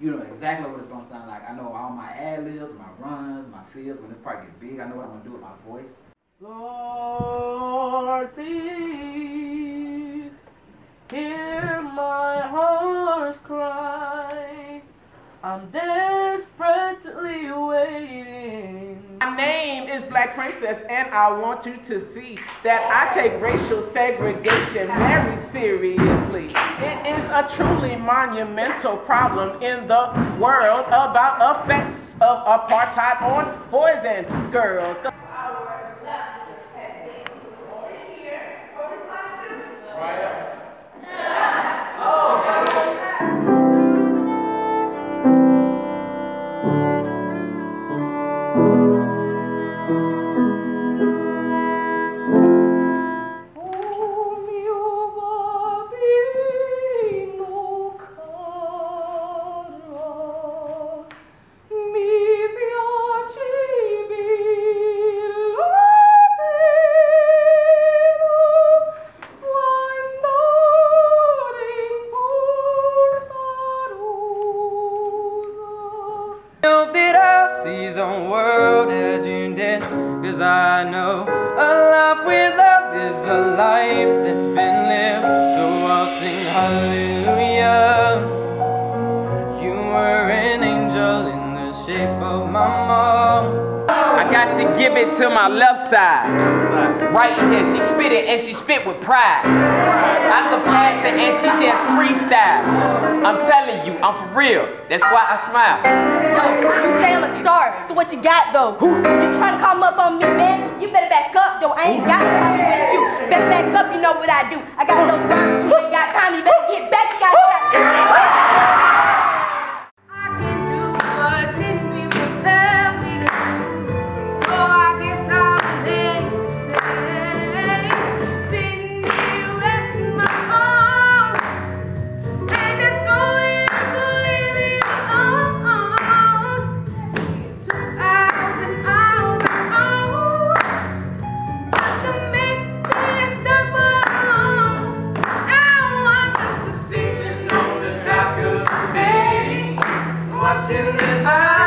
you know exactly what it's gonna sound like. I know all my ad libs, my runs, my feels. When this part get big, I know what I'm gonna do with my voice. Lord, please hear my heart's cry. I'm desperately waiting. My name is Black Princess, and I want you to see that I take racial segregation very seriously. It is a truly monumental problem in the world about effects of apartheid on boys and girls. The world as you did Cause I know a life with love is a life that's been lived So I'll sing hallelujah You were an angel in the shape of my mom I got to give it to my left side. Right here, she spit it and she spit with pride. I could pass it and she just freestyle. I'm telling you, I'm for real. That's why I smile. Yo, you say I'm a star, so what you got though? You trying to come up on me, man? You better back up, though. I ain't got problem with you. Better back up, you know what I do. I got those rhymes, you ain't got time. You better get back, you got, got time. Watching this